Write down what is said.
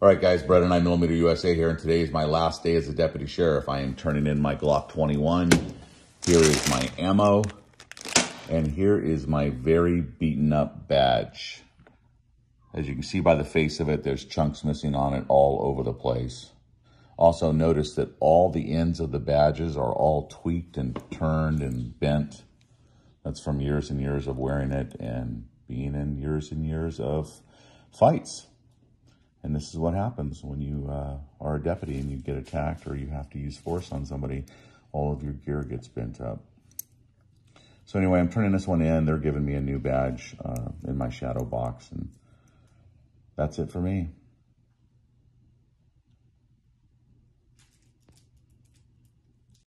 All right, guys, Beretta 9, Millimeter USA here, and today is my last day as a deputy sheriff. I am turning in my Glock 21. Here is my ammo, and here is my very beaten up badge. As you can see by the face of it, there's chunks missing on it all over the place. Also notice that all the ends of the badges are all tweaked and turned and bent. That's from years and years of wearing it and being in years and years of fights. And this is what happens when you uh, are a deputy and you get attacked or you have to use force on somebody. All of your gear gets bent up. So anyway, I'm turning this one in. They're giving me a new badge uh, in my shadow box. And that's it for me.